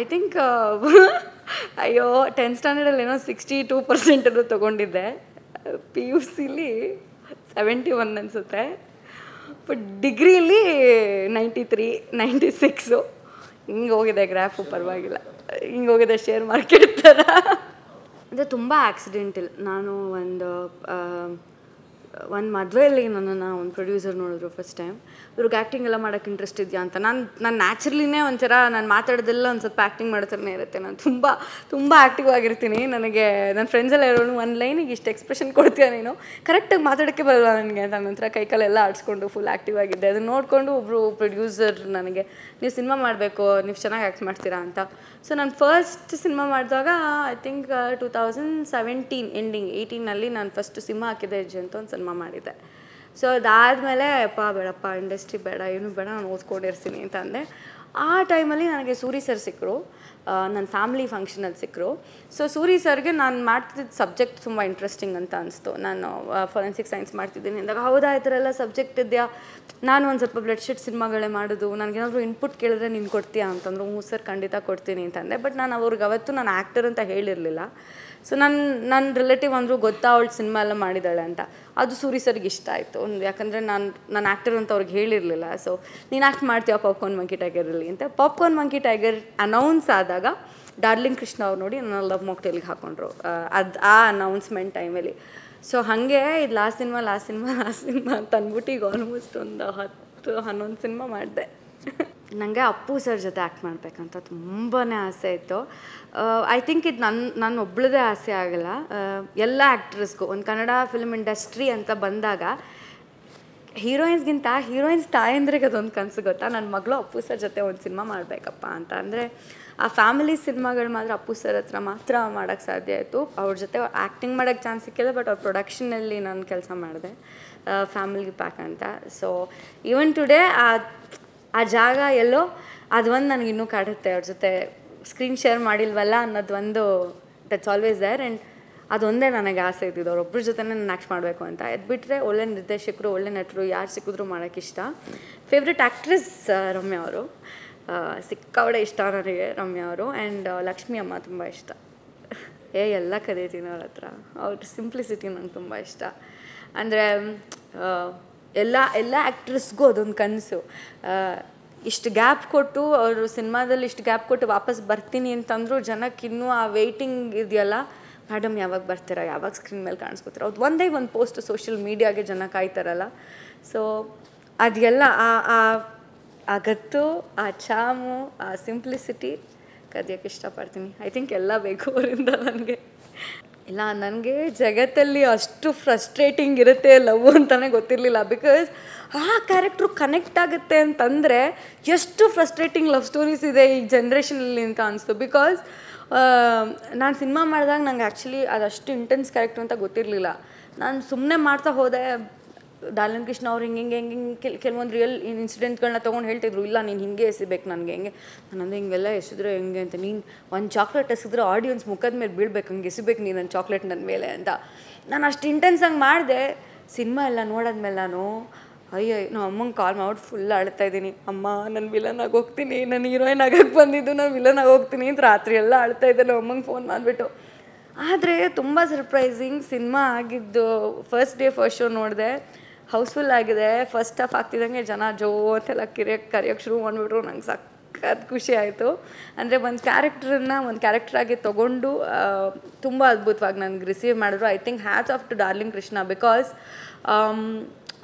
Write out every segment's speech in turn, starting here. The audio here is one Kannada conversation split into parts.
ಐ ಥಿಂಕ್ ಅಯ್ಯೋ ಟೆಂತ್ ಸ್ಟ್ಯಾಂಡರ್ಡಲ್ಲಿ ಏನೋ ಸಿಕ್ಸ್ಟಿ ಟೂ ಪರ್ಸೆಂಟ್ ಅದು ತೊಗೊಂಡಿದ್ದೆ. ಪಿ ಯು ಸಿಲಿ ಸೆವೆಂಟಿ ಒನ್ ಅನಿಸುತ್ತೆ. ಬಟ್ ಡಿಗ್ರಿಲಿ ನೈಂಟಿ ತ್ರೀ ನೈಂಟಿ ಸಿಕ್ಸು ಹಿಂಗೆ ಹೋಗಿದೆ ಗ್ರಾಫು ಪರವಾಗಿಲ್ಲ. ಹಿಂಗೆ ಹೋಗಿದೆ ಶೇರ್ ಮಾರ್ಕೆಟ್ ಥರ ಅಂದರೆ ತುಂಬ ಆಕ್ಸಿಡೆಂಟಲ್ ನಾನು ಒಂದು ಒಂದು ಮದುವೆಯಲ್ಲಿ ನನ್ನನ್ನು ಒಂದು ಪ್ರೊಡ್ಯೂಸರ್ ನೋಡಿದ್ರು ಫಸ್ಟ್ ಟೈಮ್ ಇವ್ರಿಗೆ ಆ್ಯಕ್ಟಿಂಗ್ ಎಲ್ಲ ಮಾಡೋಕ್ಕೆ ಇಂಟ್ರೆಸ್ಟ್ ಇದೆಯಾ ಅಂತ. ನಾನು ನಾನು ನ್ಯಾಚುರಲಿನೇ ಒಂಥರ ನಾನು ಮಾತಾಡೋದೆಲ್ಲ ಒಂದು ಸ್ವಲ್ಪ ಆ್ಯಕ್ಟಿಂಗ್ ಮಾಡೋ ಥರನೇ ಇರುತ್ತೆ. ನಾನು ತುಂಬ ತುಂಬ ಆ್ಯಕ್ಟಿವ್ ಆಗಿರ್ತೀನಿ. ನನಗೆ ನನ್ನ ಫ್ರೆಂಡ್ಸ್ ಎಲ್ಲ ಹೇಳೋನು ಒಂದು ಲೈನಿಗೆ ಇಷ್ಟು ಎಕ್ಸ್ಪ್ರೆಷನ್ ಕೊಡ್ತೀಯ ನೀನು? ಕರೆಕ್ಟಾಗಿ ಮಾತಾಡೋಕ್ಕೆ ಬರಲ್ಲ ನನಗೆ. ಅಂತ ನಂತರ ಕೈಕಾಲೆಲ್ಲ ಆಡಿಸ್ಕೊಂಡು ಫುಲ್ ಆ್ಯಕ್ಟಿವ್ ಆಗಿದ್ದೆ. ಅದನ್ನು ನೋಡಿಕೊಂಡು ಒಬ್ಬರು ಪ್ರೊಡ್ಯೂಸರ್ ನನಗೆ, ನೀವು ಸಿನಿಮಾ ಮಾಡಬೇಕು. ನೀವು ಚೆನ್ನಾಗಿ ಆ್ಯಕ್ಟ್ ಮಾಡ್ತೀರಾ? ಅಂತ. ಸೊ ನಾನು ಫಸ್ಟ್ ಸಿನಿಮಾ ಮಾಡಿದಾಗ I think two thousand seventeen ending ಏಯ್ಟೀನಲ್ಲಿ ನಾನು ಫಸ್ಟ್ ಸಿನಿಮಾ ಹಾಕಿದೆ ಅಂತ ಒಂದು ಸಿನಿಮಾ ಮಾಡಿದ್ದೆ ಸೊ ಅದಾದಮೇಲೆ, ಅಪ್ಪ, ಬೇಡಪ್ಪ ಇಂಡಸ್ಟ್ರಿ ಬೇಡ, ಏನು ಬೇಡ, ನಾನು ಓದ್ಕೊಂಡಿರ್ತೀನಿ ಅಂತ ಅಂದೆ ಆ ಟೈಮಲ್ಲಿ ನನಗೆ ಸೂರಿ ಸರ್ ಸಿಕ್ಕರು ನನ್ನ ಫ್ಯಾಮಿಲಿ ಫಂಕ್ಷನಲ್ಲಿ ಸಿಕ್ಕರು ಸೊ ಸೂರಿ ಸರ್ಗೆ ನಾನು ಮಾಡ್ತಿದ್ದ ಸಬ್ಜೆಕ್ಟ್ ತುಂಬ ಇಂಟ್ರೆಸ್ಟಿಂಗ್ ಅಂತ ಅನಿಸ್ತು. ನಾನು ಫೊರೆನ್ಸಿಕ್ ಸೈನ್ಸ್ ಮಾಡ್ತಿದ್ದೀನಿ. ಅಂದಾಗ, ಹೌದಾ, ಈ ಥರ ಎಲ್ಲ ಸಬ್ಜೆಕ್ಟ್ ಇದೆಯಾ? ನಾನು ಒಂದು ಸ್ವಲ್ಪ ಬ್ಲಡ್ ಶೀಟ್ ಸಿನಿಮಾಗಳೇ ಮಾಡೋದು. ನನಗೇನಾದರೂ ಇನ್ಪುಟ್ ಕೇಳಿದ್ರೆ ನೀನು ಕೊಡ್ತೀಯಾ? ಅಂತಂದ್ರು. ಹ್ಞೂ ಸರ್, ಖಂಡಿತ ಕೊಡ್ತೀನಿ ಅಂತಂದೆ. ಬಟ್ ನಾನು ಅವ್ರಿಗೆ ಅವತ್ತು ನಾನು ಆ್ಯಕ್ಟರ್ ಅಂತ ಹೇಳಿರಲಿಲ್ಲ. ಸೊ ನನ್ನ ನನ್ನ ರಿಲೇಟಿವ್ ಅಂದರು ಗೊತ್ತಾ ಅವಳು ಸಿನಿಮಾ ಎಲ್ಲ ಮಾಡಿದ್ದಾಳೆ ಅಂತ. ಅದು ಸೂರಿ ಸರ್ಗೆ ಇಷ್ಟ ಆಯಿತು. ಯಾಕಂದರೆ ನಾನು ನಾನು ಆ್ಯಕ್ಟರ್ ಅಂತ ಅವ್ರಿಗೆ ಹೇಳಿರಲಿಲ್ಲ. ಸೊ ನೀನು ಆ್ಯಕ್ಟ್ ಮಾಡ್ತೀಯ ಪಾಪ್ಕಾರ್ನ್ ಮಂಕಿ ಟೈಗರಲ್ಲಿ ಅಂತ. ಪಾಪ್ಕಾರ್ನ್ ಮಂಕಿ ಟೈಗರ್ ಅನೌನ್ಸ್ ಆದಾಗ ಡಾರ್ಲಿಂಗ್ ಕೃಷ್ಣ ಅವ್ರು ನೋಡಿ ನನ್ನ ಲವ್ ಮೊಕ್ಟೇಲಿಗೆ ಹಾಕೊಂಡ್ರು. ಅದು, ಆ ಅನೌನ್ಸ್ಮೆಂಟ್ ಟೈಮಲ್ಲಿ ಸೊ ಹಾಗೆ ಇದು last cinema last cinema last cinema ಅಂತ ಅಂದ್ಬಿಟ್ಟು ಈಗ ಆಲ್ಮೋಸ್ಟ್ ಒಂದು ಹತ್ತು, ಹನ್ನೊಂದು ಸಿನಿಮಾ ಮಾಡಿದೆ. ನನಗೆ ಅಪ್ಪು ಸರ್ ಜೊತೆ ಆ್ಯಕ್ಟ್ ಮಾಡಬೇಕಂತ ತುಂಬಾ ಆಸೆ ಇತ್ತು. ಐ ಥಿಂಕ್ ಇದು ನನ್ನ ನನ್ನ ಒಬ್ಳದೇ ಆಸೆ ಆಗಲ್ಲ. ಎಲ್ಲ ಆ್ಯಕ್ಟ್ರಸ್ಗೂ ಒಂದು ಕನ್ನಡ ಫಿಲ್ಮ್ ಇಂಡಸ್ಟ್ರಿ ಅಂತ ಬಂದಾಗ ಹೀರೋಯಿನ್ಸ್ಗಿಂತ ಹೀರೋಯಿನ್ಸ್ ತಾಯಂದ್ರಿಗೆ ಅದೊಂದು ಕನಸು ಗೊತ್ತಾ? ನನ್ನ ಮಗಳು ಅಪ್ಪು ಸರ್ ಜೊತೆ ಒಂದು ಸಿನಿಮಾ ಮಾಡಬೇಕಪ್ಪ ಅಂತ. ಅಂದರೆ, ಆ ಫ್ಯಾಮಿಲಿ ಸಿನಿಮಾಗಳು ಮಾತ್ರ ಅಪ್ಪು ಸರ್ ಹತ್ರ ಮಾತ್ರ ಮಾಡೋಕ್ಕೆ ಸಾಧ್ಯ ಆಯಿತು. ಅವ್ರ ಜೊತೆ ಆ್ಯಕ್ಟಿಂಗ್ ಮಾಡೋಕ್ಕೆ ಚಾನ್ಸ್ ಸಿಕ್ಕಿಲ್ಲ ಬಟ್ ಅವ್ರ ಪ್ರೊಡಕ್ಷನಲ್ಲಿ ನಾನು ಕೆಲಸ ಮಾಡಿದೆ. ಫ್ಯಾಮಿಲಿ ಪ್ಯಾಕ್ ಅಂತ. ಸೊ ಈವನ್ ಟುಡೇ ಆ ಆ ಜಾಗ ಎಲ್ಲೋ ಅದು ಒಂದು ನನಗೆ ಇನ್ನೂ ಕಾಡುತ್ತೆ, ಅವ್ರ ಜೊತೆ ಸ್ಕ್ರೀನ್ ಶೇರ್ ಮಾಡಿಲ್ವಲ್ಲ ಅನ್ನೋದು ಒಂದು ದಟ್ಸ್ ಆಲ್ವೇಸ್ ದೇರ್ ಆ್ಯಂಡ್ ಅದೊಂದೇ ನನಗೆ ಆಸೆ ಇದ್ದಿದ್ದು. ಅವ್ರೊಬ್ಬರ ಜೊತೆ ನಾನು ಆ್ಯಕ್ಟ್ ಮಾಡಬೇಕು ಅಂತ. ಅದು ಬಿಟ್ಟರೆ ಒಳ್ಳೆ ನಿರ್ದೇಶಕರು, ಒಳ್ಳೆ ನಟರು ಯಾರು ಸಿಕ್ಕಿದ್ರು ಮಾಡೋಕ್ಕೆ ಇಷ್ಟ. ಫೇವ್ರೆಟ್ ಆ್ಯಕ್ಟ್ರೆಸ್ ರಮ್ಯಾ ಅವರು. ಸಿಕ್ಕಾವಡೆ ಇಷ್ಟ ನನಗೆ ರಮ್ಯಾ ಅವರು ಆ್ಯಂಡ್ ಲಕ್ಷ್ಮಿ ಅಮ್ಮ ತುಂಬ ಇಷ್ಟ. ಏ, ಎಲ್ಲ ಕರೀತೀನಿ ಅವ್ರ ಹತ್ರ. ಅವ್ರ ಸಿಂಪ್ಲಿಸಿಟಿ ನಂಗೆ ತುಂಬ ಇಷ್ಟ. ಅಂದರೆ ಎಲ್ಲ ಎಲ್ಲ ಆ್ಯಕ್ಟ್ರೆಸ್ಗೂ ಅದೊಂದು ಕನಸು. ಇಷ್ಟು ಗ್ಯಾಪ್ ಕೊಟ್ಟು ಅವರು ಸಿನಿಮಾದಲ್ಲಿ ಇಷ್ಟು ಗ್ಯಾಪ್ ಕೊಟ್ಟು ವಾಪಸ್ ಬರ್ತೀನಿ ಅಂತಂದ್ರು ಜನಕ್ಕೆ ಇನ್ನೂ ಆ ವೆಯ್ಟಿಂಗ್ ಇದೆಯಲ್ಲ ಮೇಡಮ್ ಯಾವಾಗ ಬರ್ತೀರಾ? ಯಾವಾಗ ಸ್ಕ್ರೀನ್ ಮೇಲೆ ಕಾಣಿಸ್ಕೊತೀರ? ಅದು ಒಂದೇ ಒಂದು ಪೋಸ್ಟ್ ಸೋಷಿಯಲ್ ಮೀಡಿಯಾಗೆ ಜನ ಕಾಯ್ತಾರಲ್ಲ. ಸೊ ಅದೆಲ್ಲ ಆ ಆ ಅಗತ್ತು ಗತ್ತು, ಆ ಚಾಮು, ಆ ಸಿಂಪ್ಲಿಸಿಟಿ ಕದಿಯೋಕ್ಕೆ ಇಷ್ಟಪಡ್ತೀನಿ. ಐ ಥಿಂಕ್ ಎಲ್ಲ ಬೇಕು ಅವರಿಂದ ನನಗೆ. ಇಲ್ಲ, ನನಗೆ ಜಗತ್ತಲ್ಲಿ ಅಷ್ಟು ಫ್ರಸ್ಟ್ರೇಟಿಂಗ್ ಇರುತ್ತೆ ಲವ್ ಅಂತಲೇ ಗೊತ್ತಿರಲಿಲ್ಲ ಬಿಕಾಸ್ ಆ ಕ್ಯಾರೆಕ್ಟ್ರು ಕನೆಕ್ಟ್ ಆಗುತ್ತೆ ಅಂತಂದರೆ ಎಷ್ಟು ಫ್ರಸ್ಟ್ರೇಟಿಂಗ್ ಲವ್ ಸ್ಟೋರೀಸ್ ಇದೆ ಈ ಜನ್ರೇಷನಲ್ಲಿ ಅಂತ ಅನಿಸ್ತು. ಬಿಕಾಸ್ ನಾನು ಸಿನಿಮಾ ಮಾಡಿದಾಗ ನಂಗೆ ಆ್ಯಕ್ಚುಲಿ ಅದಷ್ಟು ಇಂಟೆನ್ಸ್ ಕ್ಯಾರೆಕ್ಟ್ರ್ ಅಂತ ಗೊತ್ತಿರಲಿಲ್ಲ. ನಾನು ಸುಮ್ಮನೆ ಮಾಡ್ತಾ ಹೋದೆ ಡಾರ್ಲಿಂಗ್ ಕೃಷ್ಣ ಅವ್ರು ಹಿಂಗೆ ಹಿಂಗೆ ಹಿಂಗೆ ಹಿಂಗೆ ಕೆಲ್, ಕೆಲವೊಂದು ರಿಯಲ್ ಇನ್ಸಿಡೆಂಟ್ಗಳನ್ನ ತೊಗೊಂಡು ಹೇಳ್ತಿದ್ರು, ಇಲ್ಲ ನೀನು ಹಿಂಗೆ ಎಸಿಬೇಕು ನನಗೆ ಹೆಂಗೆ. ನಾನು ಅಂದರೆ ಹಿಂಗೆಲ್ಲ ಎಸಿದ್ರೆ ಹೆಂಗೆ ಅಂತ, ನೀನು ಒಂದು ಚಾಕ್ಲೇಟ್ ಎಸಿದ್ರೆ ಆಡಿಯನ್ಸ್ ಮುಖದ ಮೇಲೆ ಬೀಳ್ಬೇಕು, ಹಂಗೆ ಎಸಿಬೇಕು ನೀನು ನನ್ನ ಚಾಕ್ಲೇಟ್ ನನ್ನ ಮೇಲೆ ಅಂತ. ನಾನು ಅಷ್ಟು ಇಂಟೆನ್ಸ್ ಹಂಗೆ ಮಾಡಿದೆ. ಸಿನಿಮಾ ಎಲ್ಲ ನೋಡಾದ್ಮೇಲೆ ನಾನು, ಅಯ್ಯೋ ನಾವು ಅಮ್ಮಂಗೆ ಕಾಲ್ ಮಾಡ್ಬಿಟ್ಟು ಫುಲ್ ಅಳ್ತಾ ಇದ್ದೀನಿ. ಅಮ್ಮ, ನಾನು ವಿಲನ್ ಹೋಗ್ತೀನಿ, ನಾನು ಹೀರೋಯಿನ್ ಆಗಕ್ಕೆ ಬಂದಿದ್ದು, ನಾನು ವಿಲನ್ ಹೋಗ್ತೀನಿ ಅಂತ ರಾತ್ರಿ ಎಲ್ಲ ಅಳ್ತಾ ಇದ್ದೆ ನಮ್ಮ ಅಮ್ಮಂಗೆ ಫೋನ್ ಮಾಡಿಬಿಟ್ಟು. ಆದರೆ ತುಂಬ ಸರ್ಪ್ರೈಸಿಂಗ್ ಸಿನಿಮಾ ಆಗಿದ್ದು ಫಸ್ಟ್ ಡೇ ಫಸ್ಟ್ ಶೋ ನೋಡಿದೆ. ಹೌಸ್ಫುಲ್ ಆಗಿದೆ. ಫಸ್ಟ್ ಆಫ್ ಆಗ್ತಿದ್ದಂಗೆ ಜನ ಜೋ ಅಂತೆಲ್ಲ ಕಿರಿಯಕ್ಕೆ ಕರೆಯೋಕ್ಕೆ ಶುರು ಮಾಡಿಬಿಟ್ರು. ನಂಗೆ ಸಖತ್ ಖುಷಿ ಆಯಿತು. ಅಂದರೆ ಒಂದು ಕ್ಯಾರೆಕ್ಟ್ರನ್ನ ಒಂದು ಕ್ಯಾರೆಕ್ಟ್ರಾಗಿ ತೊಗೊಂಡು ತುಂಬ ಅದ್ಭುತವಾಗಿ ನನಗೆ ರಿಸೀವ್ ಮಾಡಿದ್ರು. I think hats off to darling Krishna because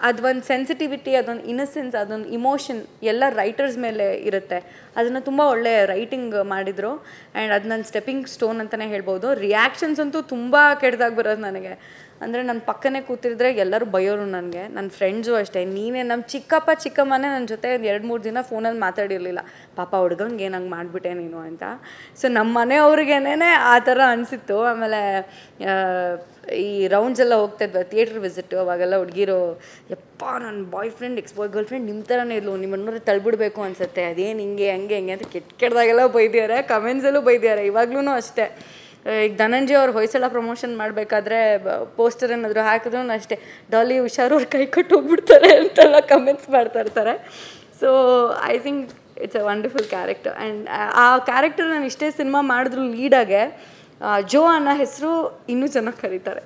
ಅದೊಂದು ಸೆನ್ಸಿಟಿವಿಟಿ, ಅದೊಂದು ಇನ್ನಸೆನ್ಸ್, ಅದೊಂದು ಇಮೋಷನ್ ಎಲ್ಲ ರೈಟರ್ಸ್ ಮೇಲೆ ಇರುತ್ತೆ. ಅದನ್ನು ತುಂಬ ಒಳ್ಳೆ ರೈಟಿಂಗ್ ಮಾಡಿದರು. ಆ್ಯಂಡ್ ಅದು ನನ್ನ ಸ್ಟೆಪ್ಪಿಂಗ್ ಸ್ಟೋನ್ ಅಂತಲೇ ಹೇಳ್ಬೋದು. ರಿಯಾಕ್ಷನ್ಸ್ ಅಂತೂ ತುಂಬ ಕೆಟ್ಟದಾಗಿ ಬರೋದು ನನಗೆ. ಅಂದರೆ ನನ್ನ ಪಕ್ಕನೇ ಕೂತಿದ್ರೆ ಎಲ್ಲರೂ ಬಯೋರು ನನಗೆ ನನ್ನ ಫ್ರೆಂಡ್ಸು ಅಷ್ಟೇ. ನೀನೇ ನಮ್ಮ ಚಿಕ್ಕಪ್ಪ, ಚಿಕ್ಕಮ್ಮನೇ ನನ್ನ ಜೊತೆ ಎರಡು ಮೂರು ದಿನ ಫೋನಲ್ಲಿ ಮಾತಾಡಿರಲಿಲ್ಲ. ಪಾಪ ಹುಡ್ಗಂಗೆ ಏನಂಗೆ ಮಾಡಿಬಿಟ್ಟೆ ನೀನು ಅಂತ. ಸೊ ನಮ್ಮ ಮನೆಯವ್ರಿಗೇನೆ ಆ ಥರ ಅನಿಸಿತ್ತು. ಆಮೇಲೆ ಈ ರೌಂಡ್ಸ್ ಎಲ್ಲ ಹೋಗ್ತಾ ಇದ್ವಿ ಥಿಯೇಟ್ರ್ ವಿಸಿಟ್ಟು ಅವಾಗೆಲ್ಲ ಹುಡುಗಿರು, ಯಪ್ಪ ನನ್ನ boyfriend ex boy girlfriend ನಿಮ್ಮ ಥರನೇ ಇದ್ಲು ನಿಮ್ಮನ್ನೋರು ತಳ್ಬಿಡ್ಬೇಕು ಅನ್ಸುತ್ತೆ. ಅದೇನು ಹಿಂಗೆ, ಹಂಗೆ ಹಂಗೆ ಅಂತ ಕೆಟ್ಟ ಕೆಟ್ಟದಾಗೆಲ್ಲ ಬೈದಿದ್ದಾರೆ ಕಮೆಂಟ್ಸಲ್ಲೂ ಬೈದಿದ್ದಾರೆ ಇವಾಗ್ಲೂ ಅಷ್ಟೇ. ಈಗ ಧನಂಜಯ ಅವ್ರು ಹೊಯ್ಸಳ ಪ್ರಮೋಷನ್ ಮಾಡಬೇಕಾದ್ರೆ ಪೋಸ್ಟರ್ ಏನಾದರೂ ಹಾಕಿದ್ರು ಅಷ್ಟೇ, ಡಾಲಿ ಹುಷಾರು ಅವ್ರು ಕೈ ಕೊಟ್ಟು ಹೋಗ್ಬಿಡ್ತಾರೆ ಅಂತೆಲ್ಲ ಕಮೆಂಟ್ಸ್ ಮಾಡ್ತಾ ಇರ್ತಾರೆ. So I think it's a wonderful character and ಆ ಕ್ಯಾರೆಕ್ಟರ್ ನಾನು ಇಷ್ಟೇ ಸಿನಿಮಾ ಮಾಡಿದ್ರು ಲೀಡಾಗೆ ಜೋ ಅನ್ನೋ ಹೆಸರು ಇನ್ನೂ ಚೆನ್ನಾಗಿ ಕರೀತಾರೆ.